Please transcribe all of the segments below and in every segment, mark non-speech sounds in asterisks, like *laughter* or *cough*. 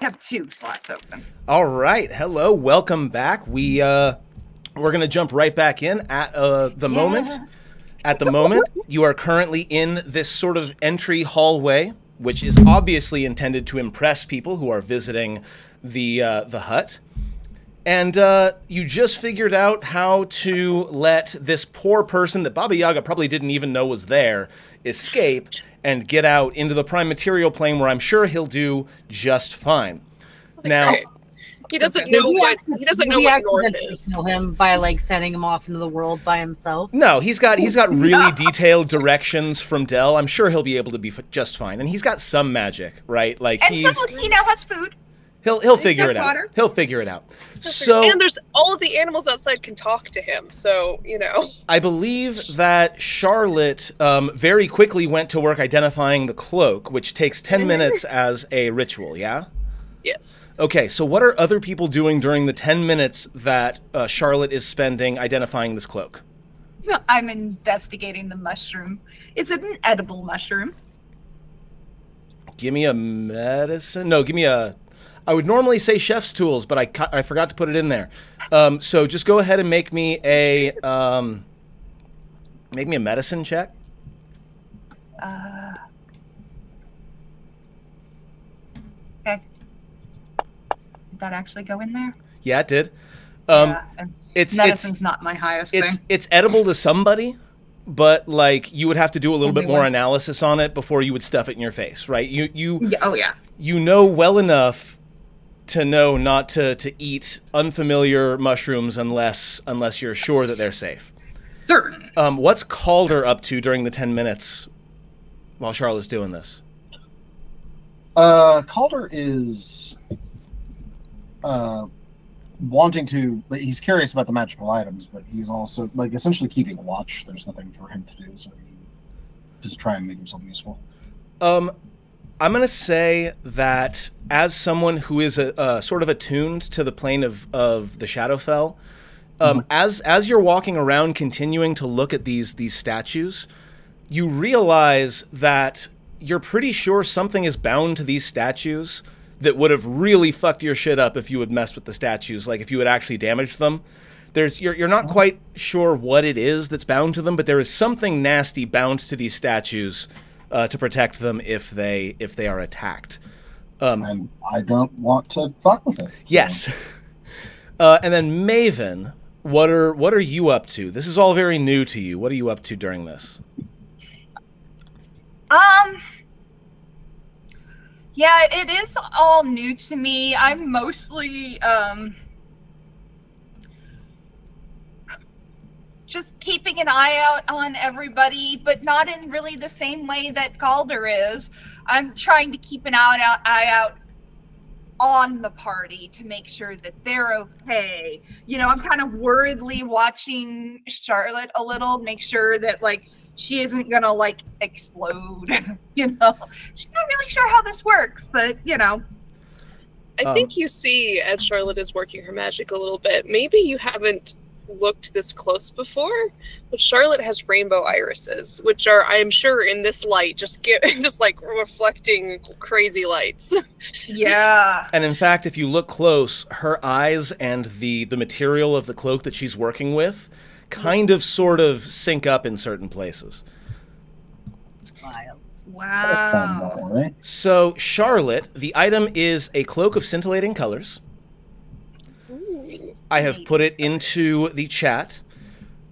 have two slots open. All right. Hello. Welcome back. We uh we're going to jump right back in at uh the moment. At the moment, you are currently in this sort of entry hallway, which is obviously intended to impress people who are visiting the uh, the hut. And uh, you just figured out how to let this poor person that Baba Yaga probably didn't even know was there escape and get out into the prime material plane where I'm sure he'll do just fine. Now, He doesn't know Did what accident- he doesn't know we what north accidentally is. Kill him by like sending him off into the world by himself. No, he's got he's got really *laughs* detailed directions from Dell. I'm sure he'll be able to be f- just fine, and he's got some magic, right? Like And he's food. He now has food. He'll he'll figure got it out. He'll figure it out. So and there's all of the animals outside can talk to him, so you know. *laughs* I believe that Charlotte um, very quickly went to work identifying the cloak, which takes ten minutes as a ritual. Yeah. Yes. Okay, so what are other people doing during the 10 minutes that uh, Charlotte is spending identifying this cloak? No, I'm investigating the mushroom. Is it an edible mushroom? Give me a medicine. No, give me a. I would normally say chef's tools, but I, cu- I forgot to put it in there. Um, so just go ahead and make me a um, make me a medicine check. Uh, okay. Did that actually go in there? Yeah, it did. Um, yeah. it's medicine's it's not my highest it's thing. it's edible to somebody, but like you would have to do a little bit more analysis on it before you would stuff it in your face, right? You you Yeah, oh yeah. you know well enough to know not to, to eat unfamiliar mushrooms unless unless you're sure that they're safe. Certain. Um, what's Calder up to during the ten minutes while Charlotte's doing this? Uh, Calder is uh, wanting to. but He's curious about the magical items, but he's also like essentially keeping watch. There's nothing for him to do, so he just try and make himself useful. Um, I'm gonna say that as someone who is a, uh, sort of attuned to the plane of, of the Shadowfell, um, as as you're walking around, continuing to look at these these statues, you realize that you're pretty sure something is bound to these statues that would have really fucked your shit up if you had messed with the statues, like if you had actually damaged them. There's you're you're not quite sure what it is that's bound to them, but there is something nasty bound to these statues uh, to protect them if they if they are attacked. Um, And I don't want to fuck with it. so- Yes. *laughs* Uh, and then Maven, what are what are you up to? This is all very new to you. What are you up to during this? Um. Yeah, it is all new to me. I'm mostly um just keeping an eye out on everybody, but not in really the same way that Calder is. I'm trying to keep an eye out, eye out on the party to make sure that they're okay. You know, I'm kind of worriedly watching Charlotte a little, make sure that like she isn't gonna like explode. *laughs* you know, she's not really sure how this works, but you know, I Um, think you see as Charlotte is working her magic a little bit. Maybe you haven't looked this close before, but Charlotte has rainbow irises, which are, I'm sure, in this light, just get *laughs* just like reflecting crazy lights. *laughs* yeah. And in fact, if you look close, her eyes and the the material of the cloak that she's working with kind of sort of sync up in certain places. Wild. Wow. right? So, Charlotte, the item is a cloak of scintillating colors. I have put it into the chat.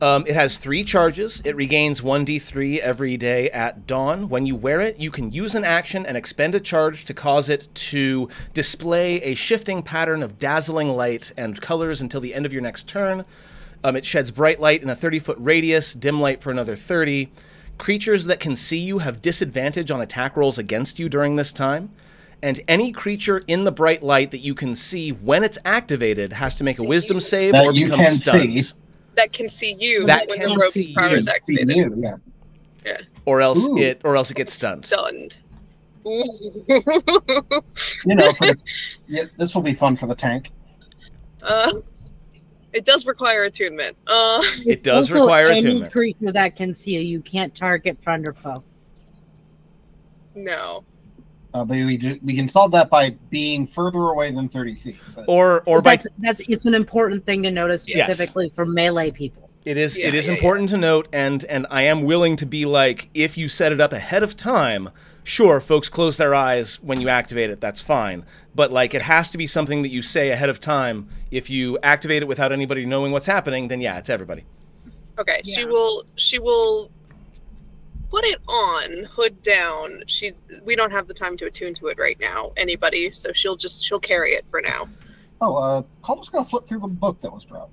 Um, it has three charges. It regains 1d3 every day at dawn. When you wear it, you can use an action and expend a charge to cause it to display a shifting pattern of dazzling light and colors until the end of your next turn. Um, it sheds bright light in a 30 foot radius, dim light for another 30. Creatures that can see you have disadvantage on attack rolls against you during this time. And any creature in the bright light that you can see when it's activated has to make a wisdom save That or you become can stunned. see. that can see you That when can the rope's see power you. is See activated. you, yeah. yeah. Or else Ooh. it or else it gets stunned. Stunned. *laughs* You know, for the, yeah, this will be fun for the tank. uh, it does require attunement. Uh, *laughs* It does Also, require any attunement. creature that can see you, you can't target friend or foe. no. Uh, but we ju- we can solve that by being further away than thirty feet. But Or or by that's that's it's an important thing to notice Yes. specifically for melee people. It is Yeah, it is yeah, important to note and and I am willing to be like if you set it up ahead of time, sure folks close their eyes when you activate it, that's fine. But like it has to be something that you say ahead of time. If you activate it without anybody knowing what's happening, then yeah, it's everybody. Okay, she will she will put it on, hood down. She we don't have the time to attune to it right now, anybody, so she'll just she'll carry it for now. oh, uh, Calder's gonna flip through the book that was dropped.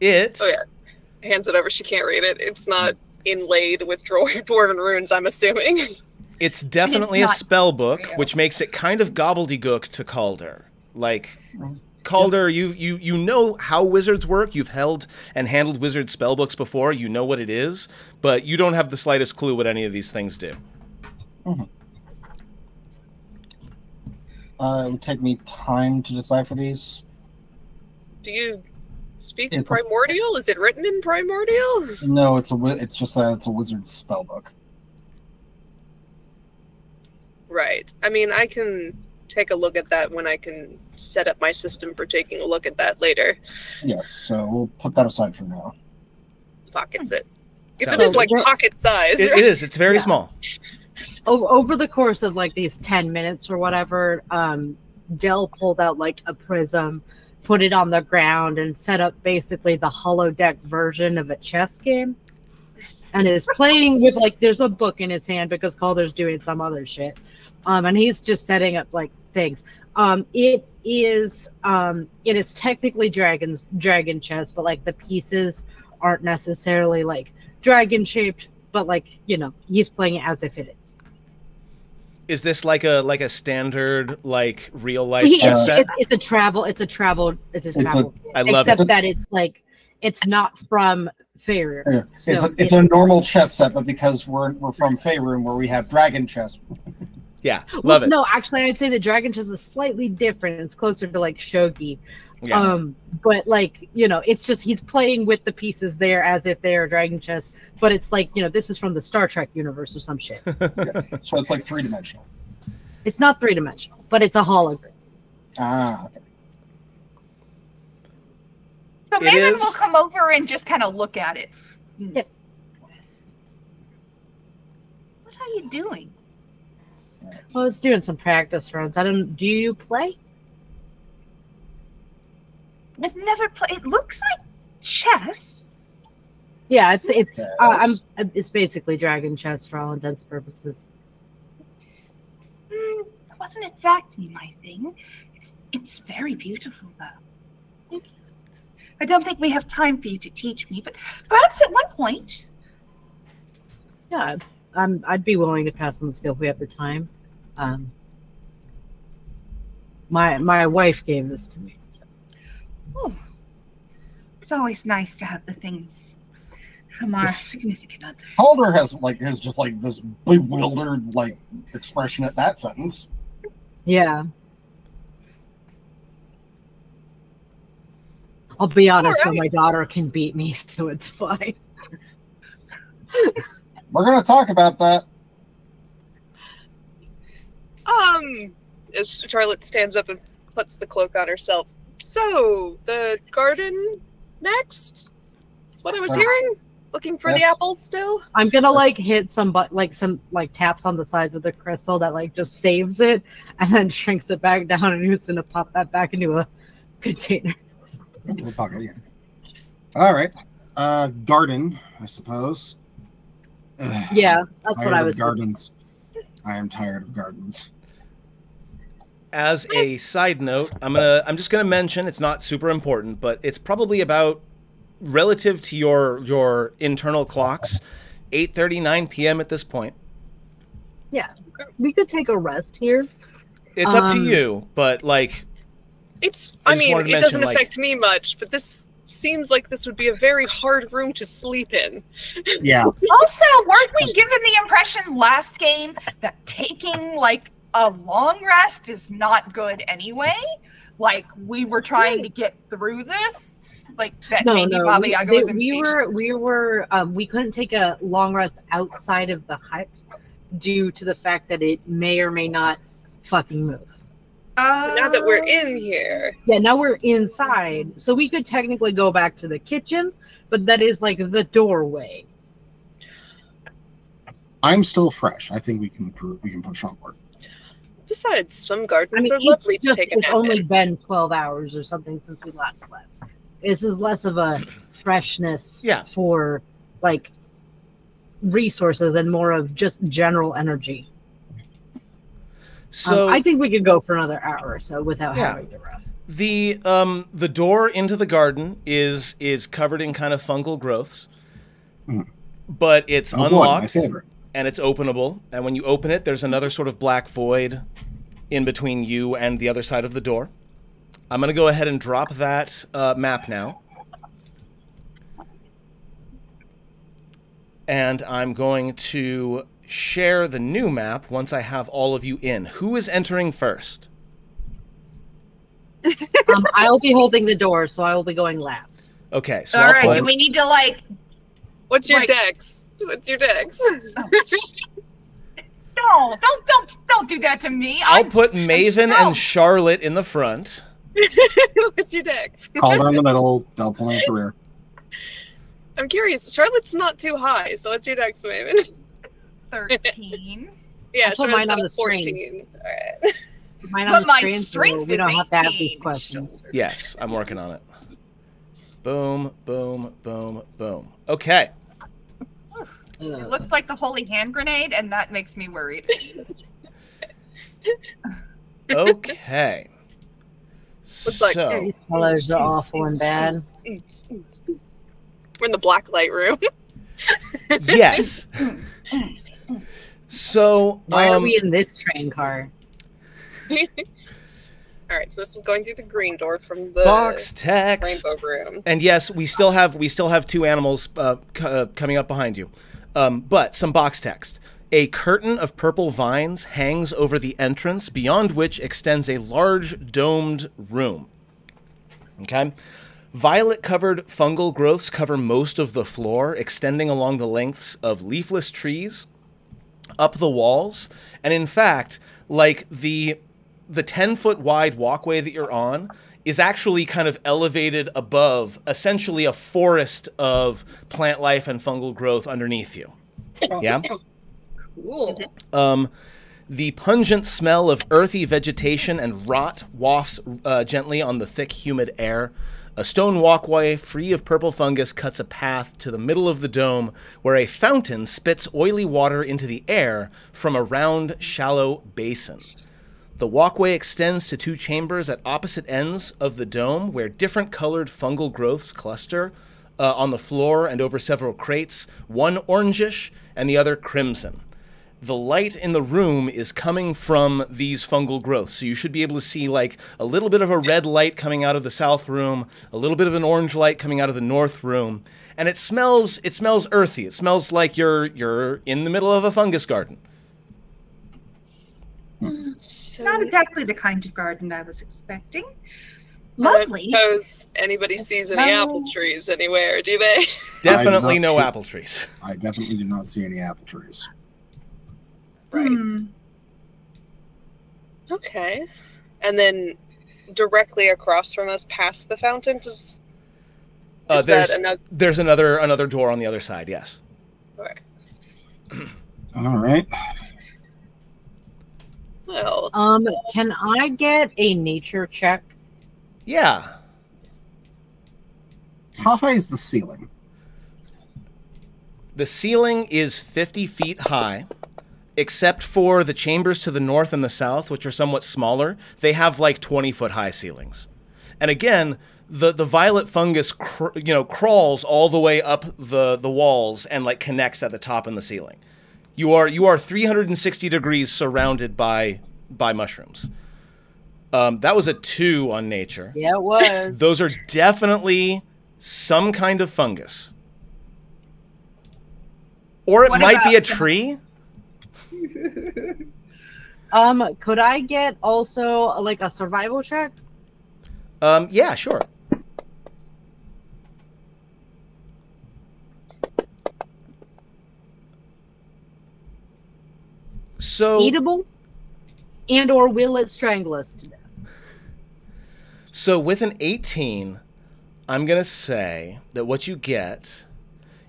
It Oh, yeah. Hands it over, she can't read it. It's not inlaid with dwar- *laughs* dwarven runes, I'm assuming. it's definitely a spell book, real. which makes it kind of gobbledygook to Calder. Like Calder, you you you know how wizards work. You've held and handled wizard spell books before. You know what it is, but you don't have the slightest clue what any of these things do. Uh, it would take me time to decipher these. Do you speak It's a- primordial? Is it written in primordial? No, it's a it's just that it's a wizard spell book. Right. I mean, I can take a look at that when I can set up my system for taking a look at that later. Yes, so we'll put that aside for now. Pockets it. It's Sounds just like pocket size. It, right? it is. It's very Yeah. small. over, over the course of like these 10 minutes or whatever um dell pulled out like a prism put it on the ground and set up basically the holodeck version of a chess game and is playing with like there's a book in his hand because calder's doing some other shit um and he's just setting up like things um it is um it is technically dragons dragon chess but like the pieces aren't necessarily like dragon shaped but like you know he's playing it as if it is Is this like a like a standard like real life He- chess it's, set? it's, it's a travel. It's a travel. It's a It's a- travel. Love except it. that it's like it's not from Faerun. Yeah, So it's a, it's it- a normal chess set, but because we're we're from Faerun, where we have dragon chess. Yeah, Well, love it. No, actually, I'd say the dragon chess is slightly different. It's closer to like shogi. Yeah. Um, but like you know, it's just he's playing with the pieces there as if they are dragon chess. But it's like you know, this is from the Star Trek universe or some shit. *laughs* So it's like three dimensional. it's not three dimensional, but it's a hologram. Ah, okay. So It Maven is- will come over and just kind of look at it. Yes. What are you doing? I was doing some practice runs. I don't. Do you play? I've never played. It looks like chess. Yeah, it's it's uh, I'm it's basically dragon chess for all intents and purposes. Hmm, it wasn't exactly my thing. It's it's very beautiful though. I don't think we have time for you to teach me, but perhaps at one point. Yeah, I'm. I'd be willing to pass on the skill if we have the time. Um, my my wife gave this to me. So. Oh, it's always nice to have the things from our significant others. Calder has like has just like this bewildered like expression at that sentence. Yeah. I'll be honest, Alright. my daughter can beat me, so it's fine. We're gonna talk about that. Um, as Charlotte stands up and puts the cloak on herself. So, the garden next? That's what I was Uh, hearing? Looking for the apples apple still? I'm gonna like hit some but like some like taps on the sides of the crystal that like just saves it and then *laughs* shrinks it back down and he's gonna pop that back into a container. We'll talk again. All right. Uh, garden, I suppose. Ugh, Yeah, that's tired what I of was thinking. gardens. I am tired of gardens. As a side note, I'm gonna I'm just gonna mention it's not super important, but it's probably about relative to your your internal clocks, 8:39 p.m. at this point. Yeah. We could take a rest here. It's up to Um, you, but like It's, I I, mean, it to doesn't like- affect me much, but this seems like this would be a very hard room to sleep in. Yeah. Also, weren't we given the impression last game that taking like a long rest is not good anyway? Like we were trying to get through this, like that No, maybe no. Baba we, Yaga they- was we were we were um we couldn't take a long rest outside of the hut due to the fact that it may or may not fucking move. Uh, now that we're in here, Yeah, now we're inside, so we could technically go back to the kitchen, but that is like the doorway. I'm still fresh. I think we can we can push onward. Besides, some I gardens mean, are lovely it's, to take a it's only in. been 12 hours or something since we last left. This is less of a *clears throat* freshness Yeah. for like resources and more of just general energy. So um, I think we could go for another hour or so without Yeah. having to rest. the um the door into the garden is is covered in kind of fungal growths, Hmm. but it's Oh, boy, my unlocked favorite. And it's openable. And when you open it, there's another sort of black void in between you and the other side of the door. I'm gonna go ahead and drop that uh, map now. And I'm going to share the new map once I have all of you in. Who is entering first? *laughs* Um, I'll be holding the door, so I will be going last. Okay, so All I'll right. put- Do we need to like? What's your Right. dex? What's your dex? No, don't don't don't do that to me. I'll I'm, put Maven and Charlotte in the front. *laughs* What's your dex? Calder in the middle, Del pulling at the rear. I'm curious. Charlotte's not too high, so what's your dex, Maven? *laughs* thirteen. yeah, I'll put mine Charlotte's on at the a screen. 14. All right. Mine *laughs* But the my screen, so strength we don't is have to have these questions. Yes, I'm working on it. Boom, boom, boom, boom. Okay. It looks like the holy hand grenade, and that makes me worried. *laughs* Okay. Looks like- so, These colors are awful and bad. We're in the black light room. *laughs* *laughs* yes. So, Why are um, we in this train car? All right, so this is going through the green door from the box text. rainbow room. And yes, we still have we still have two animals uh, c- uh, coming up behind you, um, but some box text. A curtain of purple vines hangs over the entrance, beyond which extends a large domed room. Okay. Violet covered fungal growths cover most of the floor, extending along the lengths of leafless trees, up the walls, and in fact, like the the 10 foot wide walkway that you're on is actually kind of elevated above essentially a forest of plant life and fungal growth underneath you. Yeah? Cool. Um, the pungent smell of earthy vegetation and rot wafts uh, gently on the thick, humid air. A stone walkway free of purple fungus cuts a path to the middle of the dome where a fountain spits oily water into the air from a round, shallow basin. The walkway extends to two chambers at opposite ends of the dome where different colored fungal growths cluster uh, on the floor and over several crates, one orangish and the other crimson. The light in the room is coming from these fungal growths. So you should be able to see like a little bit of a red light coming out of the south room, a little bit of an orange light coming out of the north room, and it smells it smells earthy. It smells like you're you're in the middle of a fungus garden. So, Not exactly the kind of garden I was expecting. I suppose anybody sees any No. apple trees anywhere, do they? Definitely not no see- apple trees. I definitely do not see any apple trees. Right. Hmm. Okay. And then directly across from us, past the fountain, does Uh, is that there's another? there's another another door on the other side. Yes. All right. Well, Um, can I get a nature check? Yeah. How high is the ceiling? The ceiling is 50 feet high, except for the chambers to the north and the south, which are somewhat smaller. They have like 20 foot high ceilings. And again, the, the violet fungus, cr- you know, crawls all the way up the, the walls and like connects at the top and the ceiling. You are you are 360 degrees surrounded by by mushrooms. Um, that was a two on nature. Yeah, it was. *laughs* Those are definitely some kind of fungus. Or it What might be a tree. *laughs* um, could I get also like a survival check? Um, yeah, sure. So Eatable? And or will it strangle us to death? So with an 18, I'm going to say that what you get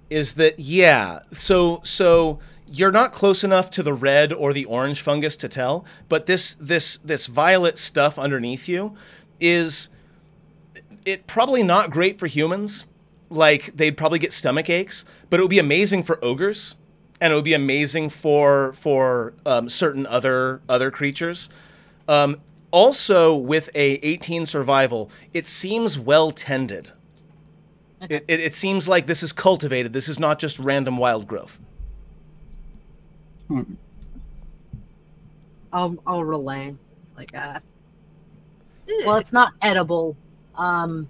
is that yeah, so so you're not close enough to the red or the orange fungus to tell, but this this this violet stuff underneath you is it probably not great for humans. Like they'd probably get stomach aches, but it would be amazing for ogres, and it would be amazing for for um, certain other other creatures. Um, also, with a 18 survival, it seems well tended. Okay. It, it, it seems like this is cultivated. This is not just random wild growth. Hmm. I'll I'll relay like that. Well, it's not edible um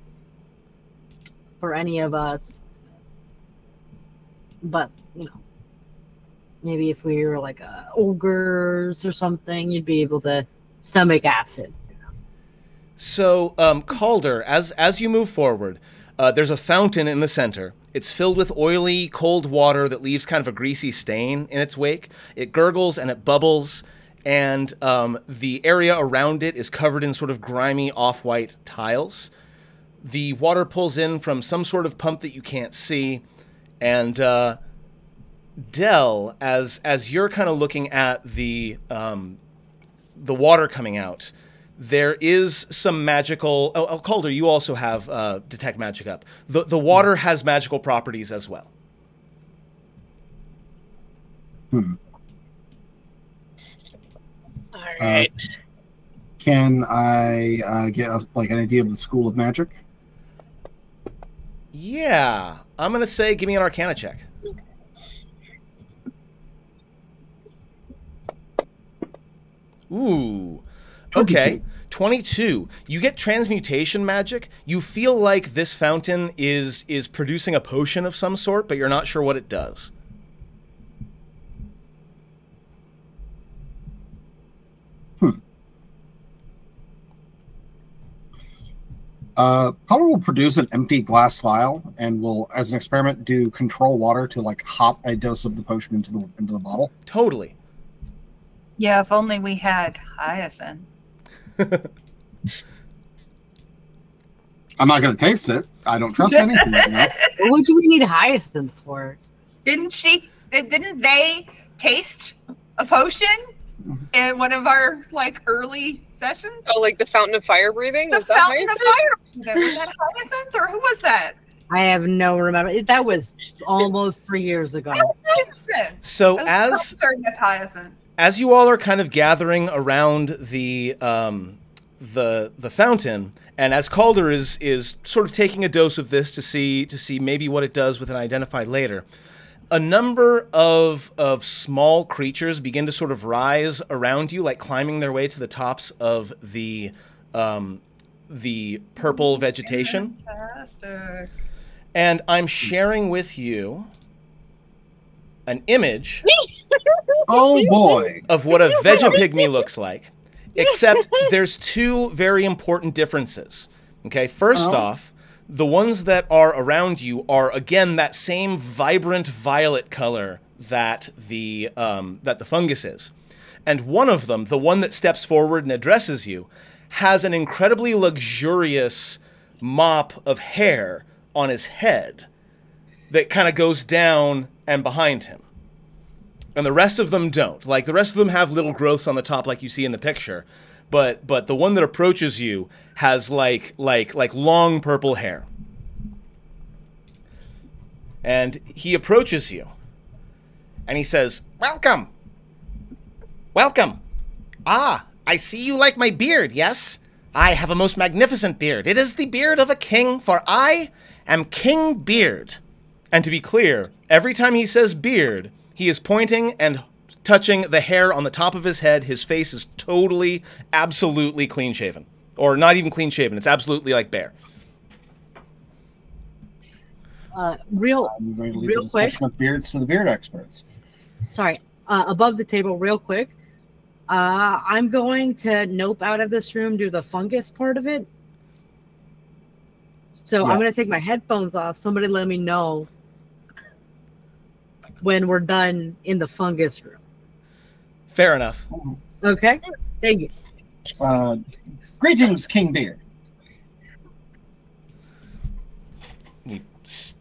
for any of us. But, you know, maybe if we were like uh, ogres or something, you'd be able to stomach acid. So, um, Calder, as as you move forward, uh, there's a fountain in the center. It's filled with oily, cold water that leaves kind of a greasy stain in its wake. It gurgles and it bubbles, and um, the area around it is covered in sort of grimy off-white tiles. The water pulls in from some sort of pump that you can't see, and uh, Dell, as as you're kind of looking at the um, the water coming out, there is some magical. Oh, oh Calder, you also have uh, detect magic up. The the water has magical properties as well. Hmm. All right. Can I uh, get a, like an idea of the school of magic? Yeah, I'm gonna say, give me an Arcana check. Ooh. Okay. 22. You get transmutation magic. You feel like this fountain is is producing a potion of some sort, but you're not sure what it does. Hmm. Uh, Calder will produce an empty glass vial and will, as an experiment, do control water to like hop a dose of the potion into the into the bottle. Totally. Yeah, if only we had Hyacinth. I'm not going to taste it. I don't trust anything. right now. *laughs* What do we need hyacinth for? Didn't she? Didn't they taste a potion in one of our like early sessions? Oh, like the fountain of fire breathing? the Was that fountain of Hyacinth? fire. Was that Hyacinth or who was that? I have no remember. That was almost three years ago. That was Hyacinth. So I was as certain that's Hyacinth. As you all are kind of gathering around the um, the the fountain, and as Calder is is sort of taking a dose of this to see to see maybe what it does with an identified later, a number of of small creatures begin to sort of rise around you, like climbing their way to the tops of the um, the purple vegetation. Fantastic. And I'm sharing with you an image *laughs* Oh boy! of what a *laughs* Vegepygmy looks like, except there's two very important differences. Okay, first Oh. off, the ones that are around you are again that same vibrant violet color that the um, that the fungus is, and one of them, the one that steps forward and addresses you, has an incredibly luxurious mop of hair on his head that kind of goes down and behind him and the rest of them don't. Like the rest of them have little growths on the top, like you see in the picture, but but the one that approaches you has like like like long purple hair, and he approaches you, and he says, "Welcome, welcome. Ah, I see you like my beard. Yes, I have a most magnificent beard. It is the beard of a king, for I am King Beard." And to be clear, every time he says beard, he is pointing and touching the hair on the top of his head. His face is totally, absolutely clean shaven. Or not even clean shaven, it's absolutely like bare. Uh, real, I'm going to leave Real quick. discussion beards to the beard experts. sorry, uh, above the table, real quick. Uh, I'm going to nope out of this room, do the fungus part of it. So Yeah. I'm going to take my headphones off. Somebody let me know when we're done in the fungus room. Fair enough. Okay. Thank you. Uh, greetings, King Beard. He s-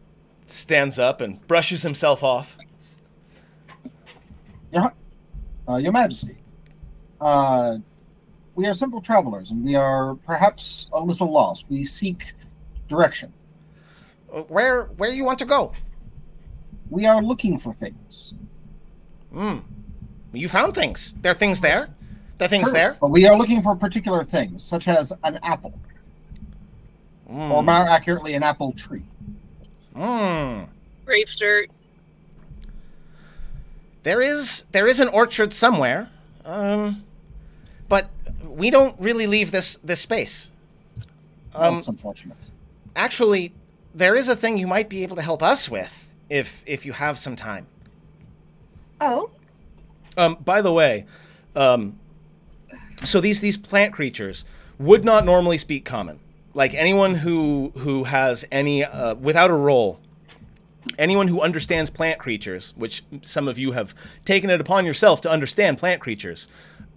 stands up and brushes himself off. Your, uh, Your Majesty. Uh, we are simple travelers, and we are perhaps a little lost. We seek direction. Uh, Where where you want to go? We are looking for things. Hmm. You found things. There are things there. There are things Sure, there. But we are looking for particular things, such as an apple, Hmm. or more accurately, an apple tree. Hmm. Brave dirt. There is there is an orchard somewhere. Um, but we don't really leave this this space. Um, That's unfortunate. actually, there is a thing you might be able to help us with if if you have some time. Oh, Um, by the way, um, so these these plant creatures would not normally speak common. Like anyone who who has any uh, without a role, anyone who understands plant creatures, which some of you have taken it upon yourself to understand plant creatures.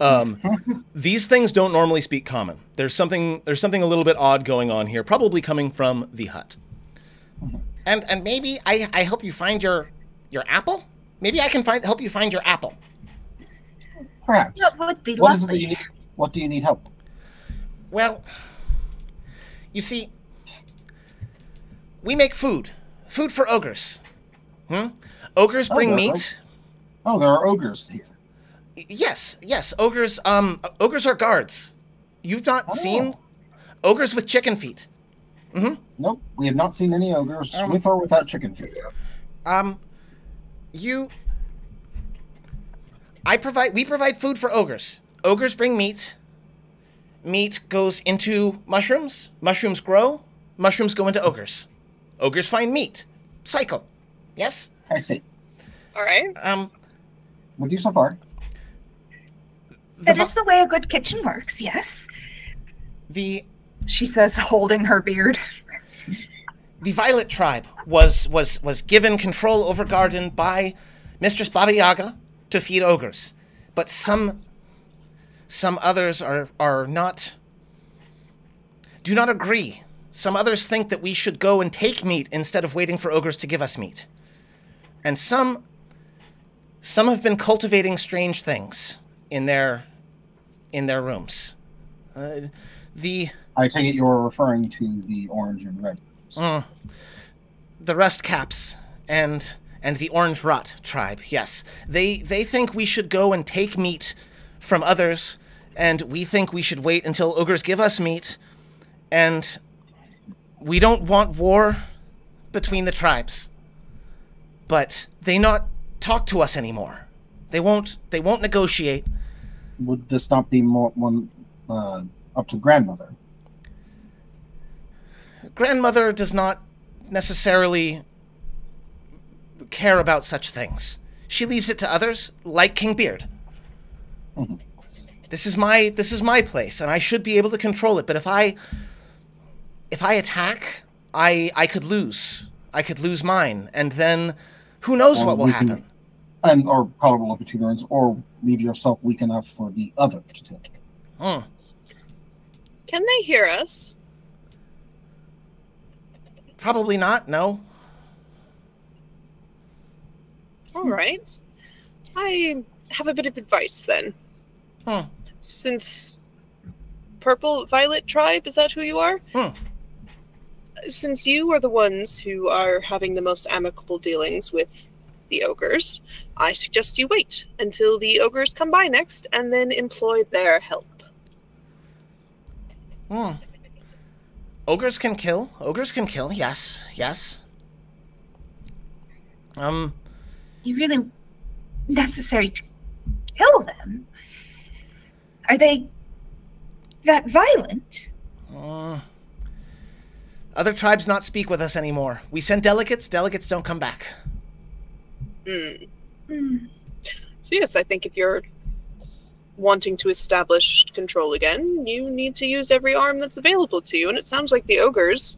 Um, *laughs* these things don't normally speak common. There's something there's something a little bit odd going on here, probably coming from the hut. And and maybe I I help you find your your apple. Maybe I can find help you find your apple. Perhaps. that would be What is it that you lovely. need? What do you need help? Well, you see, we make food. Food for ogres. Hmm? Ogres Oh, bring they're meat. Oh, there are ogres here. Yes, yes. Ogres. Um, ogres are guards. You've not Oh. seen ogres with chicken feet. Nope, we have not seen any ogres Um, with or without chicken feet. Um, you. I provide. We provide food for ogres. Ogres bring meat. Meat goes into mushrooms. Mushrooms grow. Mushrooms go into ogres. Ogres find meat. Cycle. Yes. I see. All right. Um. With you so far. The, That the way a good kitchen works, yes. the She says, holding her beard. the Violet tribe was was was given control over Garden by Mistress Baba Yaga to feed ogres, but some some others are are not do not agree. Some others think that we should go and take meat instead of waiting for ogres to give us meat, and some some have been cultivating strange things in their in their rooms. Uh, the I take it you're referring to the orange and red. Mm. The rust caps and and the orange rot tribe. Yes, they they think we should go and take meat from others, and we think we should wait until ogres give us meat, and we don't want war between the tribes. But they not talk to us anymore. They won't. They won't negotiate. Would this not be more one uh, up to grandmother? Grandmother does not necessarily care about such things. She leaves it to others, like King Beard. Mhm. This is my this is my place, and I should be able to control it. But if I if I attack, I I could lose. I could lose mine, and then who knows Or what will we can- happen. And or probably look at two or leave yourself weak enough for the other to take. Hmm. Can they hear us? Probably not. No. All right. I have a bit of advice then. Hmm. Since Purple Violet Tribe, is that who you are? Hmm. Since you are the ones who are having the most amicable dealings with the ogres, I suggest you wait until the ogres come by next and then employ their help. Hmm. Ogres can kill. Ogres can kill. Yes. Yes. Um. You really necessary to kill them? Are they that violent? Uh, other tribes not speak with us anymore. We send delegates. Delegates don't come back. Hmm. Hmm. So yes, I think if you're wanting to establish control again, you need to use every arm that's available to you. And it sounds like the ogres,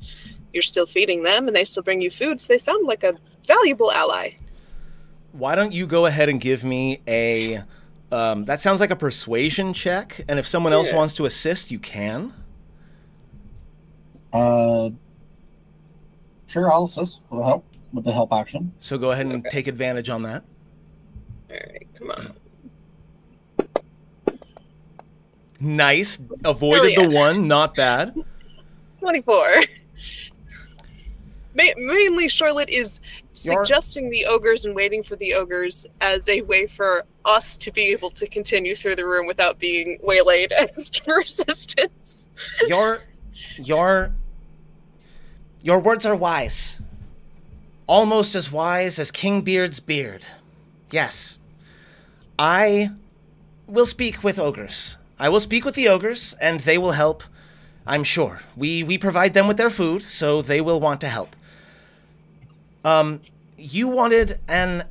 you're still feeding them and they still bring you food, so they sound like a valuable ally. Why don't you go ahead and give me a Um, that sounds like a persuasion check, and if someone else Yeah. wants to assist, you can. Uh, sure, I'll assist with the help with the help action. So go ahead and Okay. take advantage on that. All right, come on. Nice. Avoided the one. Not bad. *laughs* 24. Ma- mainly, Charlotte is You're- suggesting the ogres and waiting for the ogres as a way for us to be able to continue through the room without being waylaid *laughs* as *laughs* resistance. Your, your, your words are wise. Almost as wise as King Beard's beard. Yes. I will speak with ogres. I will speak with the ogres, and they will help. I'm sure. We we provide them with their food, so they will want to help. Um, you wanted an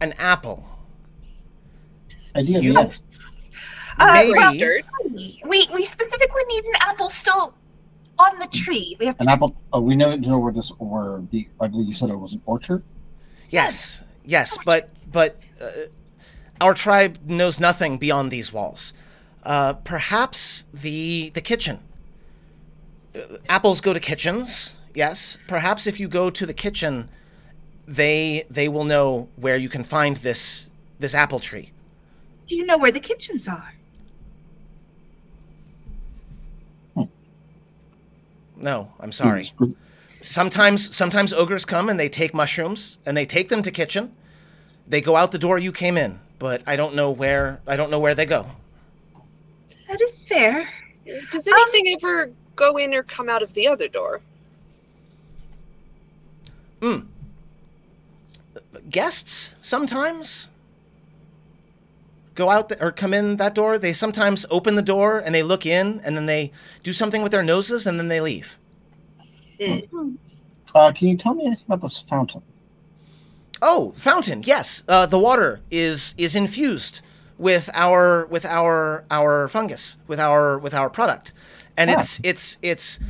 an apple. Idea, You- yes. Uh, Maybe. well, we we specifically need an apple still on the tree. We have to An apple. Oh, we know know where this where the. I believe you said it was an orchard. Yes, yes, but but uh, our tribe knows nothing beyond these walls. Uh, perhaps the the kitchen. Uh, apples go to kitchens. Yes, perhaps if you go to the kitchen, they they will know where you can find this this apple tree. Do you know where the kitchens are? No, I'm sorry. Sometimes sometimes ogres come and they take mushrooms and they take them to kitchen. They go out the door you came in, but I don't know where I don't know where they go. That is fair. Does anything ever go in or come out of the other door? Hmm. guests sometimes go out th- or come in that door. They sometimes open the door and they look in and then they do something with their noses and then they leave. Uh, can you tell me anything about this fountain? Oh, fountain. Yes, uh, the water is is infused with our with our our fungus with our with our product, and Ah. it's it's it's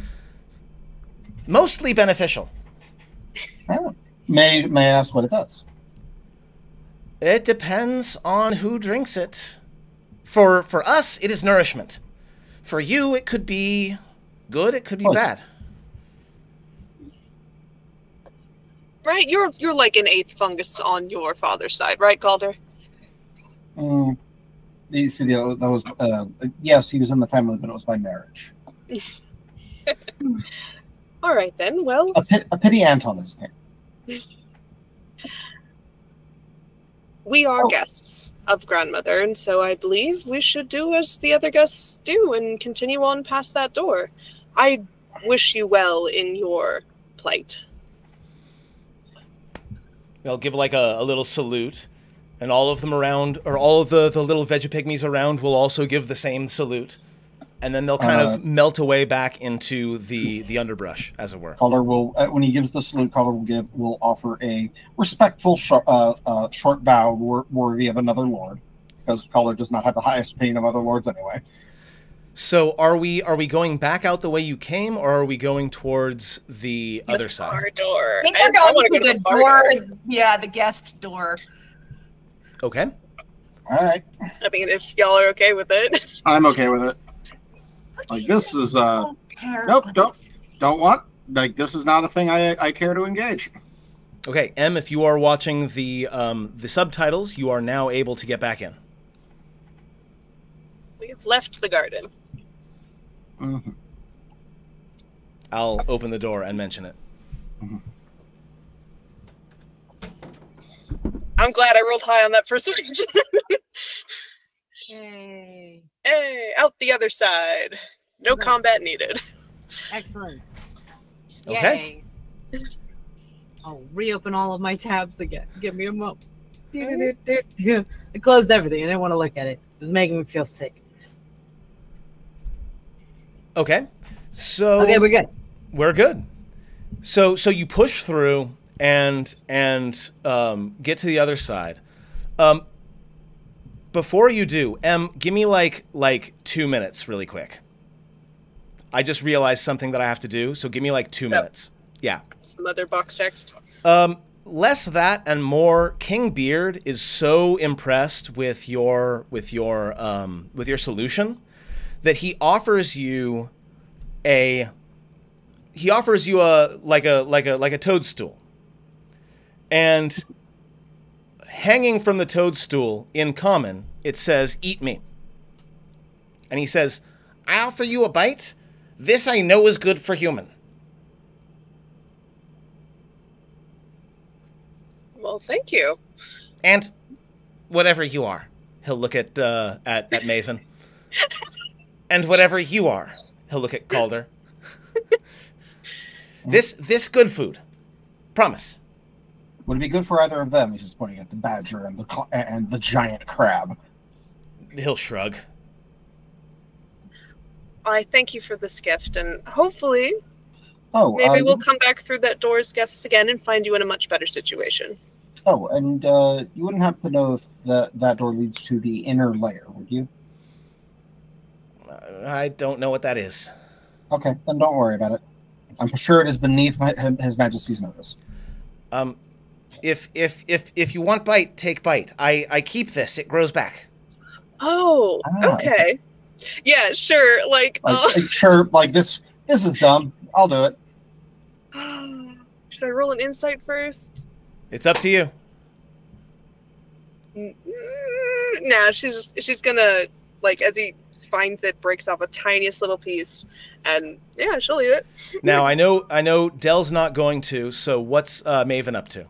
mostly beneficial. May May I ask what it does? It depends on who drinks it. For for us, it is nourishment. For you, it could be good. It could be Oh, bad. Right? You're you're like an eighth fungus on your father's side, right, Calder? Mm, you see, the, that was uh, yes, he was in the family, but it was by marriage. *laughs* All right then. Well, A, pit, a pity aunt on his name. *laughs* we are Oh. guests of grandmother, and so I believe we should do as the other guests do and continue on past that door. I wish you well in your plight. They'll give like a, a little salute, and all of them around, or all of the the little veggie pygmies around, will also give the same salute, and then they'll kind Uh, of melt away back into the the underbrush, as it were. Calder will, uh, when he gives the salute, calder will give will offer a respectful short, uh, uh, short bow wor- worthy of another lord, because calder does not have the highest opinion of other lords anyway. So, are we are we going back out the way you came, or are we going towards the other side? Far door. I think we're going wanna to go the far door. Yeah, the guest door. Okay. All right, I mean, if y'all are okay with it. I'm okay with it. Like this is uh, nope, don't don't want like this is not a thing I I care to engage. Okay, M. If you are watching the um, the subtitles, you are now able to get back in. We've left the garden. Mhm. I'll open the door and mention it. I'm glad I rolled high on that persuasion. *laughs* Yay. hey, out the other side. No Nice. combat needed. Excellent. Okay. Yay. I'll reopen all of my tabs again. Give me a moment. *laughs* I closed everything. I didn't want to look at it. It was making me feel sick. Okay. So Okay, we're good. we're good. So so you push through and and um, get to the other side. Um, before you do, M, give me like like two minutes, really quick. I just realized something that I have to do, so give me like two Yep. minutes. Yeah. Some other box text. Um, less that and more King Beard is so impressed with your with your um, with your solution that he offers you a he offers you a like a like a like a toadstool. And hanging from the toadstool in common, it says eat me. And he says, "I offer you a bite. This I know is good for human." Well, thank you. And whatever you are, he'll look at uh, at at Maven. and whatever you are, he'll look at Calder. *laughs* this this good food, promise. Would it be good for either of them? He's just pointing at the badger and the and the giant crab. He'll shrug. I thank you for this gift, and hopefully, Oh, maybe uh, we'll come back through that door as guests again and find you in a much better situation. Oh, and uh, you wouldn't have to know if that that door leads to the inner layer, would you? Uh, I don't know what that is. Okay, then don't worry about it. I'm sure it is beneath my, His Majesty's notice. Um, if if if if you want bite, take bite. I I keep this. It grows back. Oh, Ah. okay. Yeah, sure. Like, Like, uh, sure, like this. This is dumb. I'll do it. *gasps* should I roll an insight first? It's up to you. Mm, Nah, she's just, she's gonna like as he finds it, breaks off a tiniest little piece, and yeah, she'll eat it. Now I know I know Dell's not going to. So what's uh, Maven up to?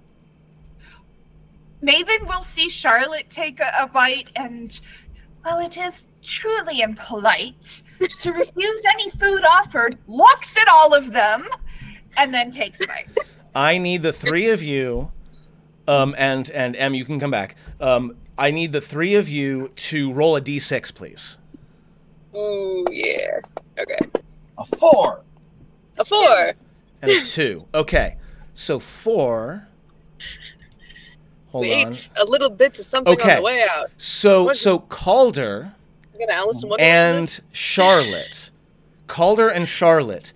Maven will see Charlotte take a, a bite, and well, it is truly impolite to *laughs* refuse any food offered, looks at all of them, and then takes a bite. I need the three of you, um, and and Em, you can come back. Um, I need the three of you to roll a d6, please. Oh yeah. Okay. A four. A four. And a two. Okay, so four. Hold we on. ate a little bit of something on the way out. So What- so Calder I'm gonna Alice in Wonderland and. Charlotte, Calder and Charlotte,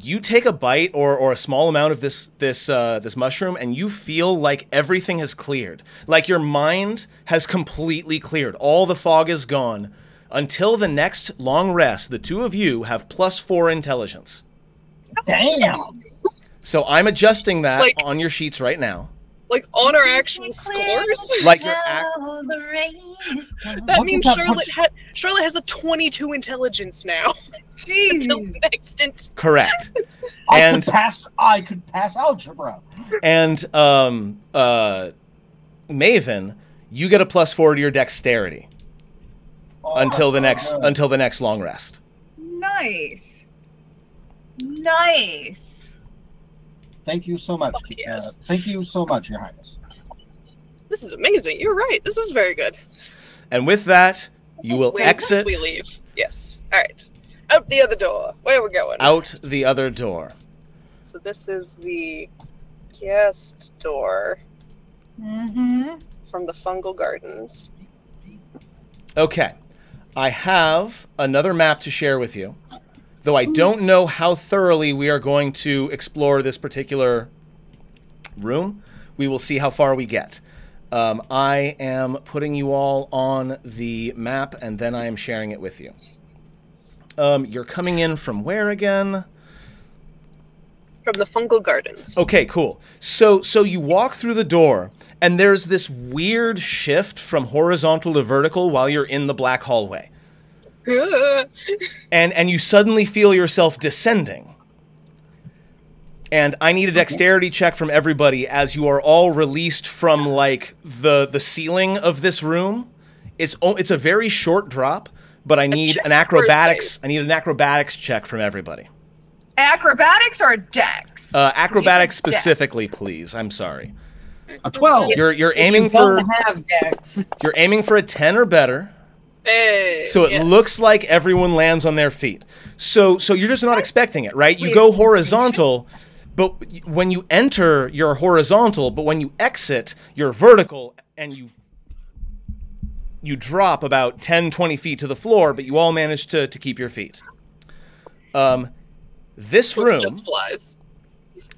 you take a bite or, or a small amount of this this uh, this mushroom, and you feel like everything has cleared. Like your mind has completely cleared. All the fog is gone. Until the next long rest, the two of you have plus four intelligence. Damn. So I'm adjusting that Like- on your sheets right now. Like on our actual scores. Like your act- Now the rain is gone. That What means that Charlotte put- ha- Charlotte has a 22 intelligence now *laughs* until Jeez. the next int. Correct. *laughs* I And- could pass. I could pass algebra. And um, uh, Maven, you get a plus four to your dexterity. Oh, until the next good. until the next long rest. Nice. Nice. Thank you so much. Oh, uh, yes. thank you so much, Your Highness. This is amazing. You're right. This is very good. And with that, you will Wait, exit once we leave. Yes. All right. Out the other door. Where are we going? out the other door. So this is the guest door Mm-hmm. from the fungal gardens. Okay. I have another map to share with you. Though I don't know how thoroughly we are going to explore this particular room, we will see how far we get. Um, I am putting you all on the map and then I am sharing it with you. Um, you're coming in from where again? From the fungal gardens. Okay, cool. So so you walk through the door and there's this weird shift from horizontal to vertical while you're in the black hallway. *laughs* And and you suddenly feel yourself descending. And I need a dexterity check from everybody as you are all released from like the the ceiling of this room. It's it's a very short drop, but I need an acrobatics. I need an acrobatics check from everybody. Acrobatics or dex? Uh, acrobatics Dex. specifically, please. I'm sorry. A twelve. You're you're If aiming you for don't have Dex. you're aiming for a 10 or better. Hey, So it yeah. looks like everyone lands on their feet. So so you're just not expecting it, right? You Wait, go horizontal, but when you enter, you're horizontal, but when you exit, you're vertical and you you drop about 10 20 feet to the floor, but you all manage to to keep your feet. Um this Looks room just flies.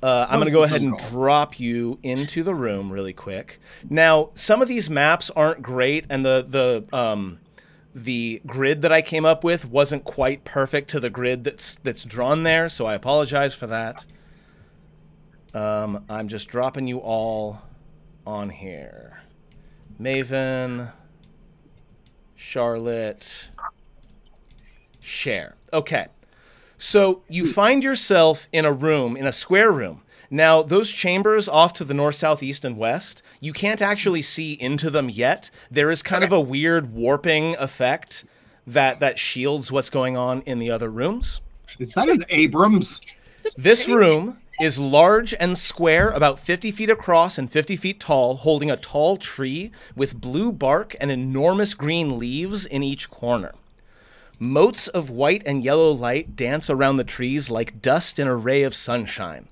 Uh, I'm going to go ahead and drop you into the room really quick. Now, some of these maps aren't great, and the the um, the grid that I came up with wasn't quite perfect to the grid that's that's drawn there, so I apologize for that. Um, I'm just dropping you all on here. Maven, Charlotte, share. Okay. So you find yourself in a room, in a square room. Now, those chambers off to the north, south, east, and west, you can't actually see into them yet. There is kind of a weird warping effect that that shields what's going on in the other rooms. Is that an Abrams? This room is large and square, about 50 feet across and 50 feet tall, holding a tall tree with blue bark and enormous green leaves in each corner. Motes of white and yellow light dance around the trees like dust in a ray of sunshine.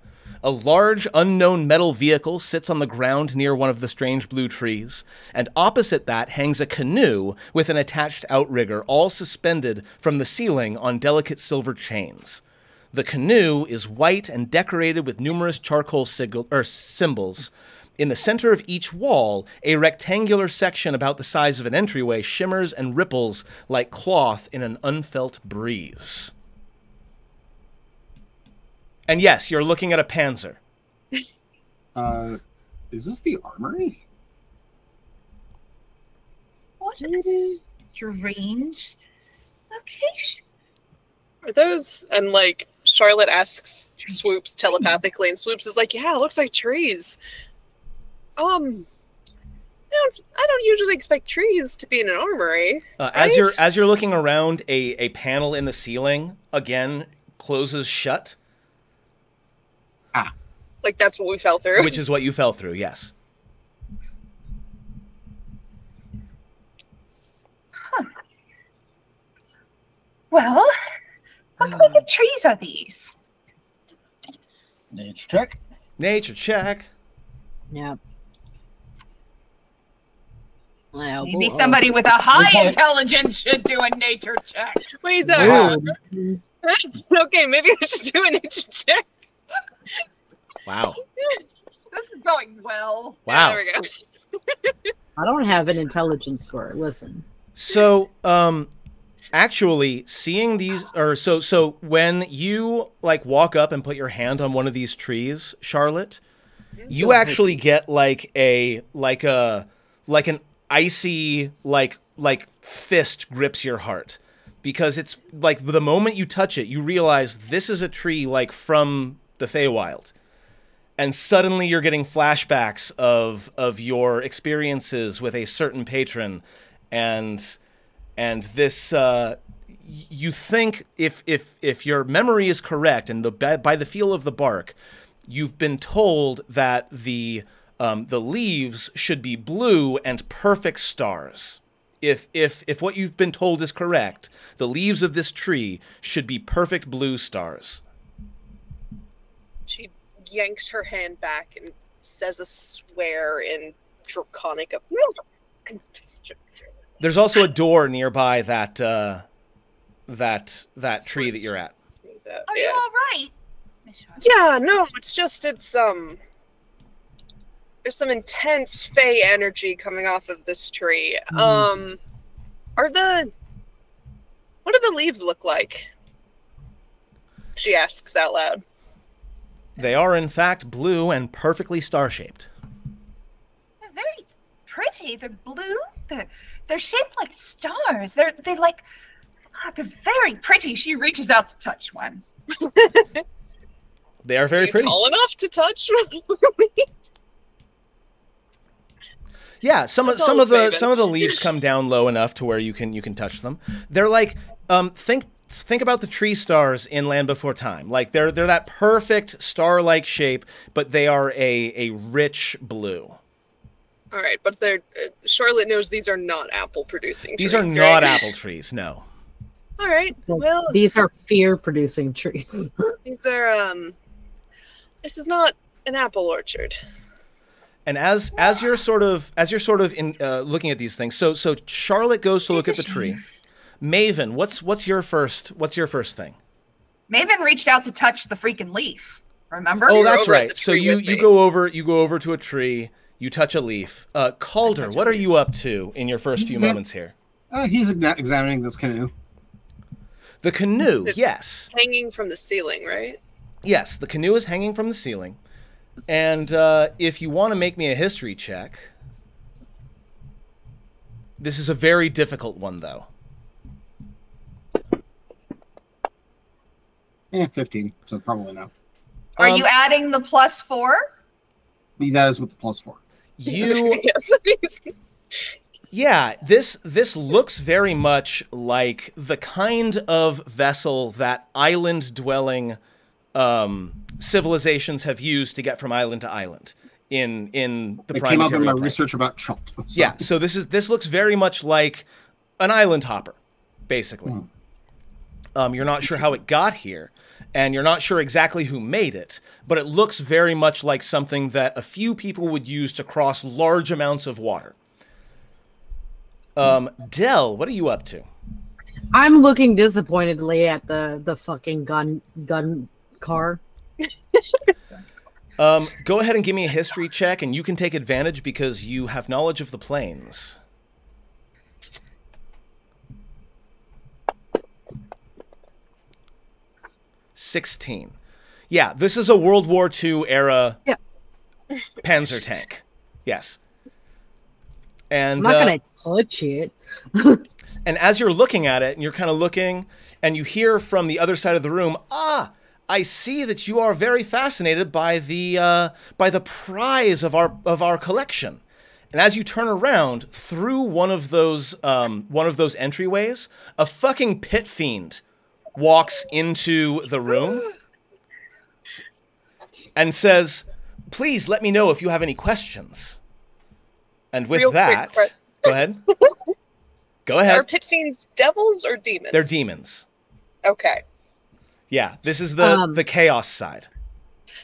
A large, unknown metal vehicle sits on the ground near one of the strange blue trees, and opposite that hangs a canoe with an attached outrigger, all suspended from the ceiling on delicate silver chains. The canoe is white and decorated with numerous charcoal sigil- er, symbols. In the center of each wall, a rectangular section about the size of an entryway shimmers and ripples like cloth in an unfelt breeze. And yes, you're looking at a panzer. *laughs* Uh, is this the armory? What a strange location. Are those and like Charlotte asks Swoops telepathically, and Swoops is like, "Yeah, it looks like trees." Um, I don't, I don't usually expect trees to be in an armory. Uh, as you're as you're looking around, a, a panel in the ceiling again closes shut, Like that's what we fell through. which is what you fell through. Yes. Well, what kind of hmm. trees are these? Nature check. Nature check. Yep. Well, Maybe well, somebody with a high Okay. intelligence should do a nature check. Wait, so dude. *laughs* okay, maybe I should do a nature check. Wow. *laughs* This is going well. Yeah, Wow. there we go. *laughs* I don't have an intelligence score. Listen. So, um, actually, seeing these, or so, so when you like walk up and put your hand on one of these trees, Charlotte, you actually get like a like a like an icy like like fist grips your heart because it's like the moment you touch it, you realize this is a tree like from the Feywild. And suddenly you're getting flashbacks of of your experiences with a certain patron. And and this uh, you think if if if your memory is correct and the by, the feel of the bark you've been told that the um, the leaves should be blue and perfect stars. If if if what you've been told is correct the leaves of this tree should be perfect blue stars. She yanks her hand back and says a swear in draconic. there's also a door nearby that uh, that that tree that you're at Are you Yeah. all right? Yeah, no, it's just it's um. There's some intense fey energy coming off of this tree. Mhm. Um, are the what do the leaves look like? She asks out loud. They are in fact blue and perfectly star shaped They're very pretty. They're blue. They're they're shaped like stars. They're they're like God, they're very pretty. She reaches out to touch one. they are Are very you pretty tall enough to touch? *laughs* Yeah, some of some of the Maven. some of the leaves come down low enough to where you can you can touch them. They're like um think think about the tree stars in Land Before Time. Like they're they're that perfect star-like shape, but they are a a rich blue. All right, but they're uh, Charlotte knows these are not apple producing. Trees. These are not right? apple trees, no. All right. Well, These are fear producing trees. *laughs* these are um. This is not an apple orchard. And as as you're sort of as you're sort of in uh, looking at these things, so so Charlotte goes to look at the a tree. Maven, what's what's your first what's your first thing? Maven reached out to touch the freaking leaf. Remember? Oh, that's right. So you you me. go over you go over to a tree. You touch a leaf. Uh, Calder, what are you up to in your first few Yeah. moments here? Uh, he's examining this canoe. The canoe, It's- yes, hanging from the ceiling, right? yes. The canoe is hanging from the ceiling, and uh, if you want to make me a history check, this is a very difficult one, though. Yeah, fifteen. So probably no. Are Um, you adding the plus four? That is with the plus four. You. *laughs* Yeah, this this looks very much like the kind of vessel that island dwelling um, civilizations have used to get from island to island in in the It prime came up in my plane. research about chump. so- Yeah, so this is this looks very much like an island hopper, basically. Hmm. Um, you're not sure how it got here, and you're not sure exactly who made it, but it looks very much like something that a few people would use to cross large amounts of water. Um, Dell, what are you up to? I'm looking disappointedly at the the fucking gun gun car. Um, go ahead and give me a history check, and you can take advantage because you have knowledge of the planes. Sixteen. Yeah, this is a World War II era Yeah. Panzer tank. Yes. And I'm not uh, gonna touch it. *laughs* and as you're looking at it, and you're kind of looking, and you hear from the other side of the room, "Ah, I see that you are very fascinated by the uh, by the prize of our of our collection." And as you turn around through one of those um, one of those entryways, a fucking pit fiend walks into the room and says, "Please let me know if you have any questions." And with Real that, que- go ahead. *laughs* Go ahead. Are pit fiends devils or demons? They're demons. Okay. Yeah, this is the Um, the chaos side.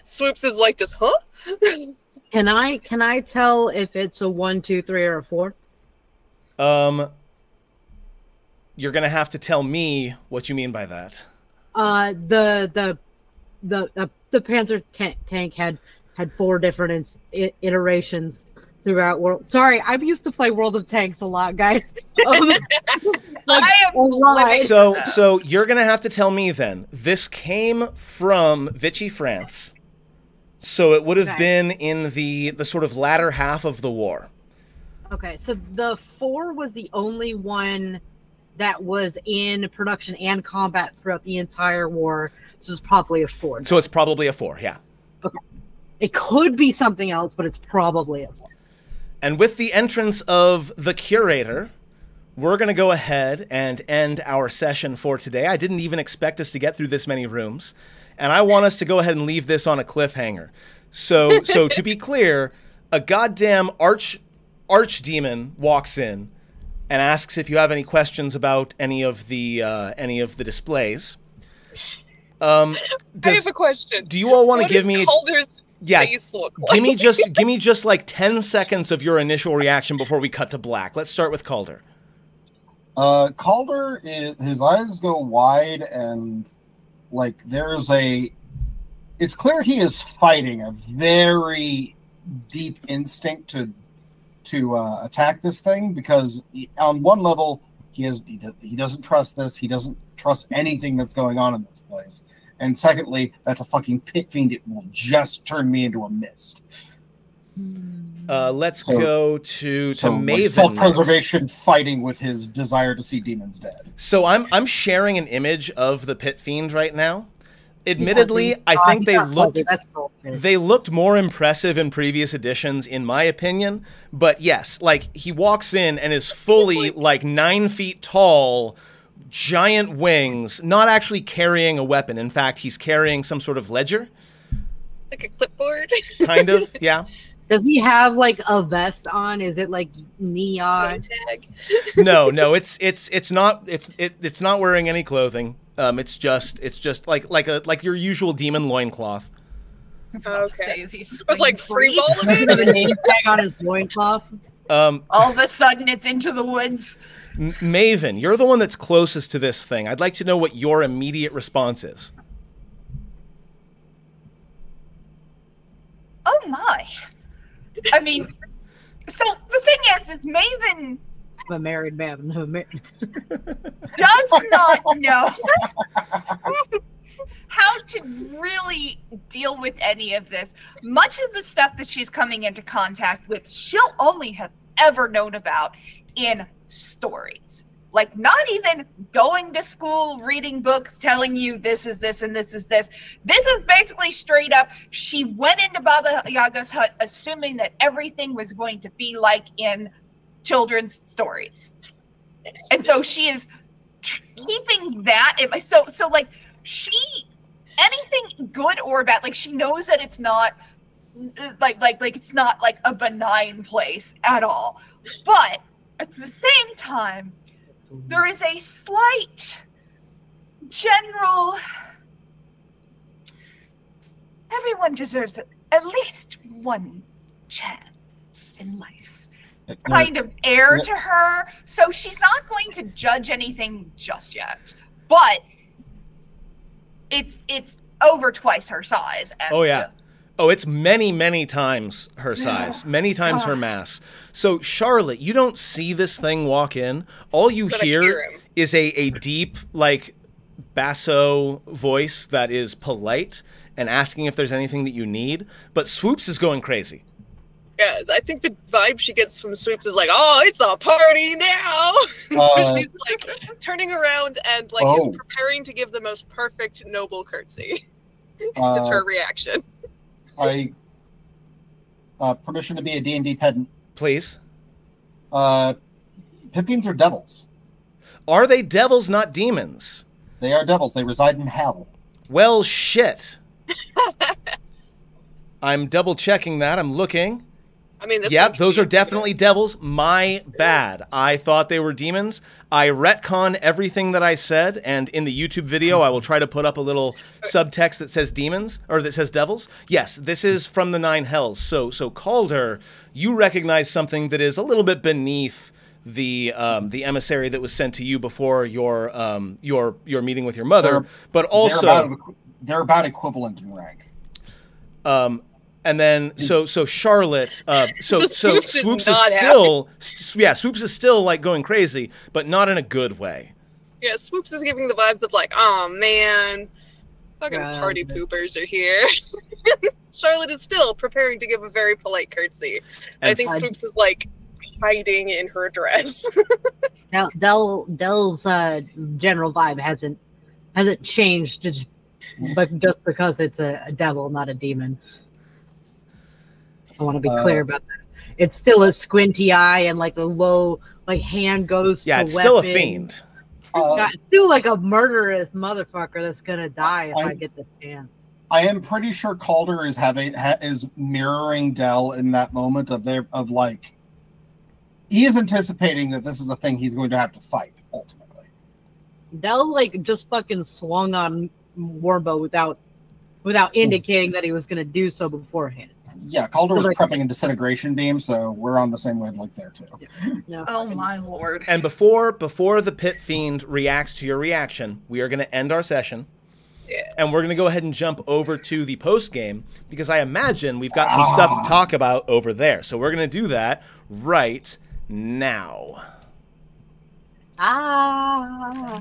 Swoops is like, just huh? Can I can I tell if it's a one, two, three, or a four? Um, you're gonna have to tell me what you mean by that. Uh, the the the uh, the Panzer ta- tank had had four different ins- iterations throughout world. Sorry, I'm used to play World of Tanks a lot, guys. *laughs* Um, *laughs* like, I am a So, this. so you're gonna have to tell me then. This came from Vichy, France. So it would have Okay. been in the the sort of latter half of the war. Okay, so the four was the only one that was in production and combat throughout the entire war. So it's probably a four. So it's probably a four, yeah. Okay. It could be something else, but it's probably a four. And with the entrance of the curator, we're going to go ahead and end our session for today. I didn't even expect us to get through this many rooms, and I want us to go ahead and leave this on a cliffhanger. So, so to be *laughs* clear, a goddamn arch arch demon walks in and asks if you have any questions about any of the uh, any of the displays. Um, I have a question. do you all want to give me? Calder's Yeah, face look like? give me just *laughs* give me just like 10 seconds of your initial reaction before we cut to black let's start with calder Uh, Calder, is, his eyes go wide and like there's a. It's clear he is fighting a very deep instinct to to uh, attack this thing because he, on one level he has he, do- he doesn't trust this. He doesn't trust anything that's going on in this place. And secondly, that's a fucking pit fiend. It will just turn me into a mist. uh, let's So- go to to So maven next. self-preservation, fighting with his desire to see demons dead. so i'm i'm sharing an image of the pit fiend right now admittedly i Uh, think he's they looked cool. they looked more impressive in previous editions in my opinion but yes like he walks in and is fully like nine feet tall giant wings not actually carrying a weapon in fact he's carrying some sort of ledger like a clipboard. *laughs* kind of yeah Does he have like a vest on? Is it like neon? no no it's it's it's not it's it, it's not wearing any clothing um, it's just it's just like like a like your usual demon loincloth. That's oh, what okay. I was like free ball *laughs* his loincloth. Um, All of a sudden, it's into the woods. M- Maven, you're the one that's closest to this thing. I'd like to know what your immediate response is. Oh my! I mean, so the thing is, is Maven I'm a married man. I'm a mar- *laughs* does not know *laughs* how to really deal with any of this. Much of the stuff that she's coming into contact with, she'll only have ever known about in stories. Like, not even going to school, reading books, telling you this is this and this is this. This is basically straight up. She went into Baba Yaga's hut assuming that everything was going to be like in children's stories. And so she is keeping that in my so so like she anything good or bad like she knows that it's not like like like it's not like a benign place at all but at the same time there is a slight general everyone deserves at least one chance in life kind of air Yeah. to her so she's not going to judge anything just yet but it's it's over twice her size and Oh, yeah. just- Oh, it's many, many times her size, many times her mass. So, Charlotte, you don't see this thing walk in. All you But hear, hear is a, a deep, like, basso voice that is polite and asking if there's anything that you need. But Swoops is going crazy. Yeah, I think the vibe she gets from Swoops is like, "Oh, it's a party now." *laughs* Uh, so she's like turning around and like Oh. is preparing to give the most perfect noble curtsy. *laughs* is uh, her reaction. I uh, permission to be a D and D pedant. Please. Uh, Pit fiends are devils. Are they devils, not demons? They are devils. They reside in hell. Well, shit. *laughs* I'm double checking that. I'm looking. I mean, Yep, those are be- definitely devils. My bad. I thought they were demons. I retcon everything that I said, and in the YouTube video, I will try to put up a little subtext that says demons or that says devils. Yes, this is from the Nine Hells. So, so Calder, you recognize something that is a little bit beneath the um, the emissary that was sent to you before your um, your your meeting with your mother, They're- but they're also about, they're about equivalent in rank. Um, and then so so Charlotte, uh, *laughs* so so Swoops is Swoops is not happy. still s- yeah Swoops is still like going crazy, but not in a good way. Yeah, Swoops is giving the vibes of like, "Oh man, fucking Yeah. party poopers are here." *laughs* Charlotte is still preparing to give a very polite curtsy. I And think fun. Swoops is like hiding in her dress. *laughs* Del, Del Del's uh, general vibe hasn't hasn't changed, but just because it's a, a devil, not a demon. I want to be Uh, clear about that. It's still a squinty eye and like the low like hand goes. Yeah, to it's still a fiend. Uh, Yeah, it's still like a murderous motherfucker that's gonna die if I, I- get the chance. I am pretty sure Calder is having ha, is mirroring Dell in that moment of their of like he is anticipating that this is a thing he's going to have to fight ultimately. Dell like just fucking swung on Warbo without without indicating that he was gonna do so beforehand. Yeah, Calder So, was like- prepping a disintegration beam, so we're on the same wavelength there too. No, oh my lord And before before the pit fiend reacts to your reaction, we are going to end our session. Yeah. And we're going to go ahead and jump over to the post game because I imagine we've got some stuff to talk about over there. So we're going to do that right now. Ah.